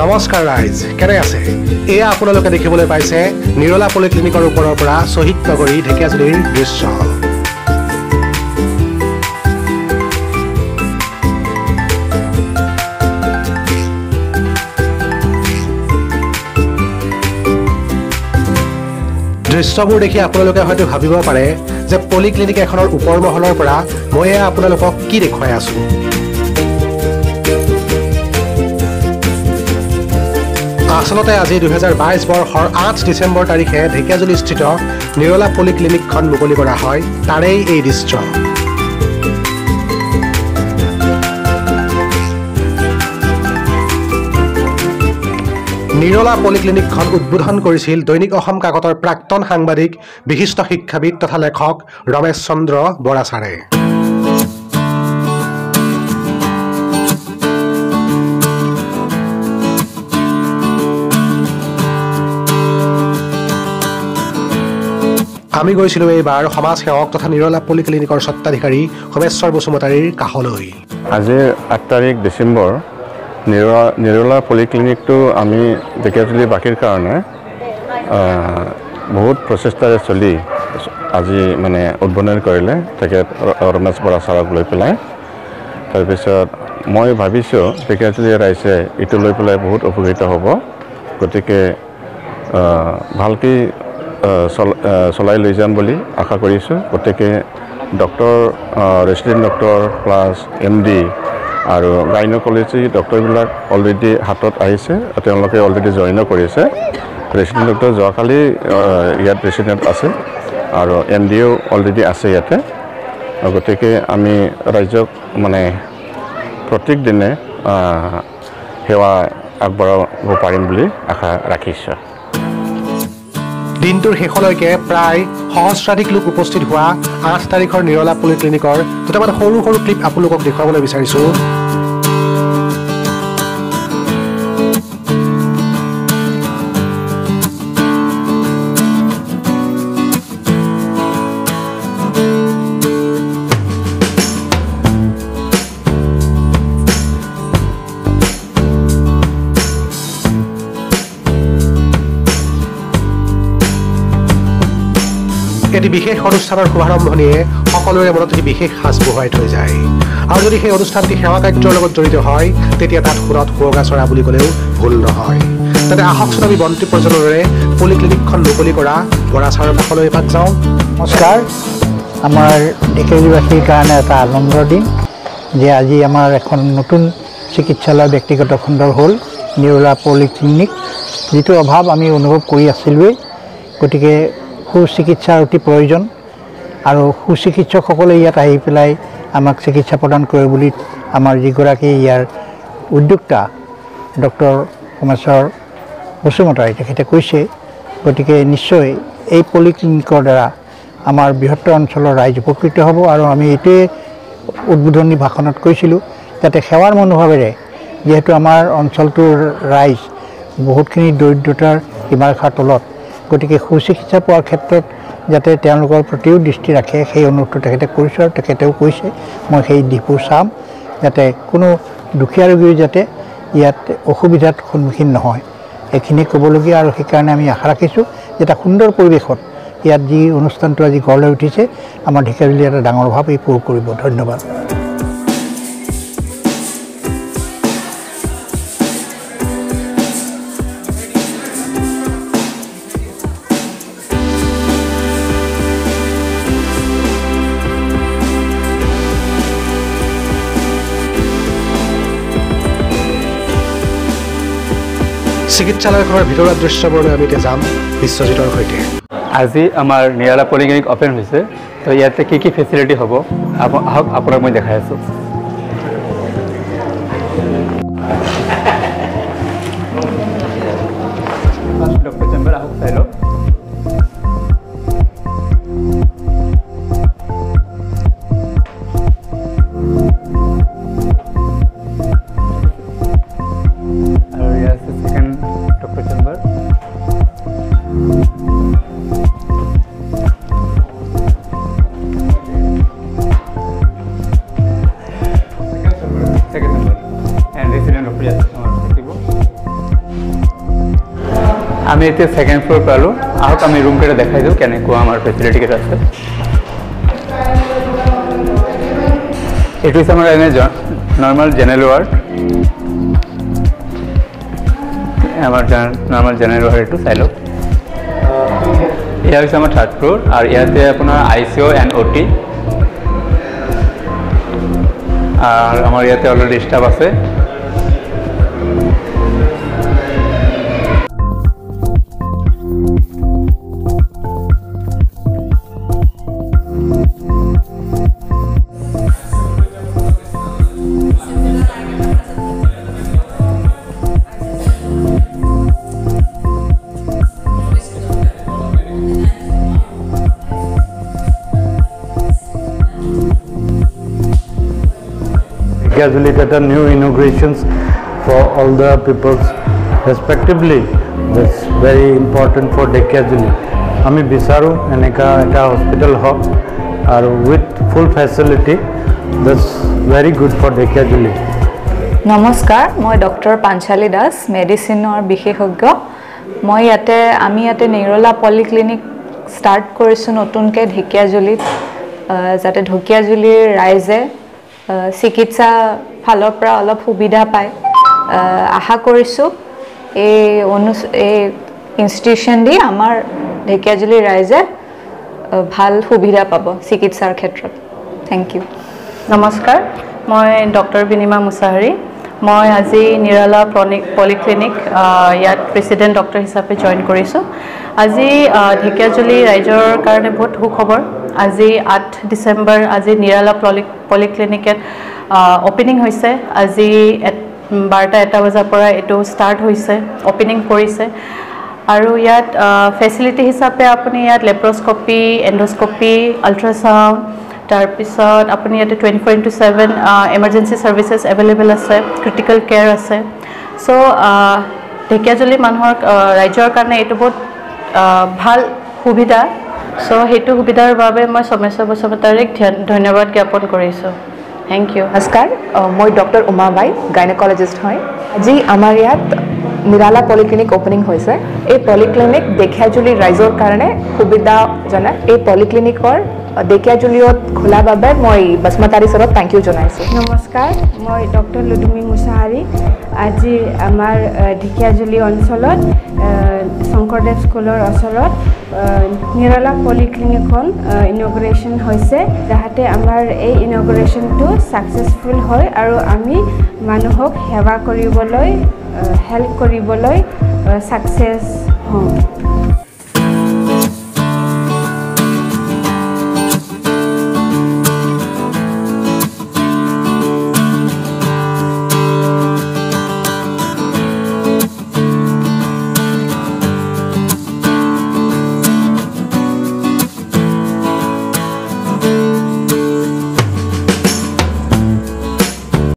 নমস্কাৰ ৰাইজ কেনে আছে? এয়া আপোনালোকে দেখিবলৈ পাইছে নিৰলা পলিক্লিনিকৰ ওপৰৰ পৰা শ্বহীদ নগৰী ঢেকীয়াজুলিৰ দৃশ্য। দৃশ্যবোৰ দেখি আপোনালোকে হয়তো ভাবিব পাৰে যে পলিক্লিনিক এখনৰ ওপৰ মহলৰ পৰা মই এয়া আপোনালোকক কি দেখুৱাই আছো। আচলতে আজি দুহেজাৰ বাইছ বৰ্ষৰ আঠ ডিচেম্বৰ তাৰিখে ঢেকীয়াজুলিস্থিত নিৰলা পলিক্লিনিকখন মুকলি কৰা হয় তাৰেই এই দৃশ্য। নিৰলা পলিক্লিনিকখন উদ্বোধন কৰিছিল দৈনিক অসম কাকতৰ প্ৰাক্তন সাংবাদিক বিশিষ্ট শিক্ষাবিদ তথা লেখক ৰমেশ চন্দ্ৰ বৰাচাৰে। আমি গৈছিলোঁ এইবাৰ সমাজ সেৱক তথা নিৰলা পলিক্লিনিকৰ স্বত্বাধিকাৰী সোমেশ্বৰ বসুমতাৰীৰ কাষলৈ। আজি আঠ তাৰিখ ডিচেম্বৰ নিৰলা নিৰলা পলিক্লিনিকটো আমি ঢেকীয়াজুলিবাসীৰ কাৰণে আহ, বহুত প্ৰচেষ্টাৰে চলি আজি মানে উদ্বোধন কৰিলে তেখেত ৰমেশ বৰা ছাৰক লৈ পেলাই। তাৰপিছত মই ভাবিছোঁ ঢেকীয়াজুলি ৰাইজে এইটো লৈ পেলাই বহুত উপকৃত হ'ব। গতিকে ভালকৈ চলাই লৈ যাম বুলি আশা কৰিছোঁ গতিকে doctor resident doctor plus M D আৰু গাইনকলজি ডক্টৰবিলাক অলৰেডি হাতত আহিছে। তেওঁলোকে অলৰেডি জইনো কৰিছে। ৰেচিডেণ্ট ডক্টৰ যোৱাকালি ইয়াত ৰেচিডেণ্ট আছে আৰু এম ডিও অলৰেডি আছে ইয়াতে। গতিকে আমি ৰাইজক মানে প্ৰত্যেক দিনে সেৱা আগবঢ়াব পাৰিম বুলি আশা ৰাখিছোঁ। দিনটোৰ শেষলৈকে প্ৰায় সহস্ৰাধিক লোক উপস্থিত হোৱা আঠ তাৰিখৰ নিৰলা পলিক্লিনিকৰ দুটামান সৰু সৰু ক্লিপ আপোনালোকক দেখুৱাবলৈ বিচাৰিছোঁ। এটি বিশেষ অনুষ্ঠানৰ শুভাৰম্ভণিয়ে সকলোৰে মনত এটি বিশেষ সাজ বহুৱাই থৈ যায়। আৰু যদি সেই অনুষ্ঠানটি সেৱা কাৰ্যৰ লগত জড়িত হয় তেতিয়া তাত সুৰত সুৰগা চৰা বুলি ক'লেও ভুল নহয়। তাতে আহকচোন আমি বন্তি প্ৰজনৰে পলিক্লিনিকখন মুকলি কৰা বৰা ছাৰৰ কাষলৈ এপাক যাওঁ। নমস্কাৰ। আমাৰ ঢেকীয়াজুলিবাসীৰ কাৰণে এটা আনন্দৰ দিন যে আজি আমাৰ এখন নতুন চিকিৎসালয় ব্যক্তিগত খণ্ডৰ হ'ল নিৰলা পলিক্লিনিক যিটো অভাৱ আমি অনুভৱ কৰি আছিলোঁৱেই। গতিকে সুচিকিৎসাৰ অতি প্ৰয়োজন আৰু সুচিকিৎসকসকলে ইয়াত আহি পেলাই আমাক চিকিৎসা প্ৰদান কৰে বুলি আমাৰ যিগৰাকী ইয়াৰ উদ্যোক্তা ডক্টৰ সোমেশ্বৰ বসুমতাৰী তেখেতে কৈছে। গতিকে নিশ্চয় এই পলিক্লিনিকৰ দ্বাৰা আমাৰ বৃহত্তৰ অঞ্চলৰ ৰাইজ উপকৃত হ'ব আৰু আমি এইটোৱে উদ্বোধনী ভাষণত কৈছিলোঁ যাতে সেৱাৰ মনোভাৱেৰে যিহেতু আমাৰ অঞ্চলটোৰ ৰাইজ বহুতখিনি দৰিদ্ৰতাৰ সীমাৰেখাৰ তলত গতিকে সুচিকিৎসা পোৱাৰ ক্ষেত্ৰত যাতে তেওঁলোকৰ প্ৰতিও দৃষ্টি ৰাখে সেই অনুৰোধটো তেখেতে কৰিছোঁ আৰু তেখেতেও কৈছে মই সেই দিশবোৰ চাম যাতে কোনো দুখীয়া ৰোগীও যাতে ইয়াত অসুবিধাত সন্মুখীন নহয়। এইখিনি ক'বলগীয়া আৰু সেইকাৰণে আমি আশা ৰাখিছোঁ যে এটা সুন্দৰ পৰিৱেশত ইয়াত যি অনুষ্ঠানটো আজি গঢ় লৈ উঠিছে আমাৰ ঢেকীয়াজুলি এটা ডাঙৰ অভাৱ এই পূৰ কৰিব। ধন্যবাদ। চিকিৎসালয়খনৰ ভিতৰুৱা দৃশ্যবোৰলৈ আমি এতিয়া যাম বিশ্বজিতৰ সৈতে। আজি আমাৰ নিৰালা পলিক্লিনিক অ'পেন হৈছে তো ইয়াতে কি কি ফেচিলিটি হ'ব? আহক আপোনাক মই দেখাই আছোঁ। আমি এতিয়া ছেকেণ্ড ফ্ল'ৰ পালোঁ আহক, আমি ৰুমকেইটা দেখাই দিওঁ কেনেকুৱা আমাৰ ফেচিলিটিকেইটা আছে এইটো হৈছে আমাৰ এনে নৰ্মেল জেনেৰেল ৱাৰ্ড আমাৰ নৰ্মেল জেনেৰেল ৱাৰ্ড এইটো চাই লওক এয়া হৈছে আমাৰ থাৰ্ড ফ্ল'ৰ আৰু ইয়াতে আপোনাৰ I C U' and O' T আৰু আমাৰ ইয়াতে অলৰেডি ষ্টাফ আছে। Casually that are new inaugurations for all the peoples respectively that's very important for Dekiajuli আমি বিচাৰোঁ এনেকুৱা এটা হস্পিটেল হওক আৰু with full facility that's very good for Dekiajuli নমস্কাৰ মই ডক্টৰ পাঞ্চালী দাস মেডিচিনৰ বিশেষজ্ঞ মই ইয়াতে আমি ইয়াতে নিৰলা পলিক্লিনিক ষ্টাৰ্ট কৰিছোঁ নতুনকৈ ঢেকীয়াজুলিত যাতে ঢেকীয়াজুলিৰ ৰাইজে চিকিৎসা ফালৰ পৰা অলপ সুবিধা পায়। আশা কৰিছোঁ এই অনু এই ইনষ্টিটিউশ্যন দি আমাৰ ঢেকীয়াজুলিৰ ৰাইজে ভাল সুবিধা পাব চিকিৎসাৰ ক্ষেত্ৰত। থেংক ইউ নমস্কাৰ মই ডক্টৰ বিনিমা মুছাহাৰী। মই আজি নিৰালা প্লনিক পলিক্লিনিক ইয়াত প্ৰেচিডেণ্ট ডক্টৰ হিচাপে জইন কৰিছোঁ। আজি ঢেকীয়াজুলি ৰাইজৰ কাৰণে বহুত সুখবৰ। আজি আঠ ডিচেম্বৰ আজি নিৰালা পলি পলিক্লিনিকেট অ'পেনিং হৈছে। আজি বাৰটা এটা বজাৰ পৰা এইটো ষ্টাৰ্ট হৈছে অ'পেনিং কৰিছে আৰু ইয়াত ফেচিলিটি হিচাপে আপুনি ইয়াত লেপ্ৰস্কপি এণ্ডস্কপি আল্ট্ৰাচাউণ্ড তাৰপিছত আপুনি ইয়াতে twenty four into seven emergency services available আছে ক্ৰিটিকেল কেয়াৰ আছে। চ' ঢেকীয়াজুলি মানুহৰ ৰাইজৰ কাৰণে এইটো বহুত ভাল সুবিধা। চ' সেইটো সুবিধাৰ বাবে মই সমেশ্বৰ বসুমতাৰীক ধন্যবাদ জ্ঞাপন কৰিছোঁ। থেংক ইউ নমস্কাৰ। মই ডক্টৰ উমাবাই গাইনকলজিষ্ট হয়। আজি আমাৰ ইয়াত নিৰালা পলিক্লিনিক অ'পেনিং হৈছে। এই পলিক্লিনিক দেখিয়াজুলি ৰাইজৰ কাৰণে সুবিধাজনক। এই পলিক্লিনিকৰ দেকিয়াজুলিত খোলাৰ বাবে মই বসমতাৰী ছাৰক থেংক ইউ জনাইছোঁ। নমস্কাৰ মই ডক্টৰ লুডুমি মুছাহাৰী। আজি আমাৰ আহ, ঢেকীয়াজুলি অঞ্চলত শংকৰদেৱ স্কুলৰ ওচৰত নিৰলা পলিক্লিনিকখন ইনগ্ৰেশ্যন হৈছে যাতে আমাৰ এই ইনগ্ৰেশ্যনটো ছাকচেছফুল হয় আৰু আমি মানুহক সেৱা কৰিবলৈ হেল্প কৰিবলৈ ছাকচেছ হওঁ।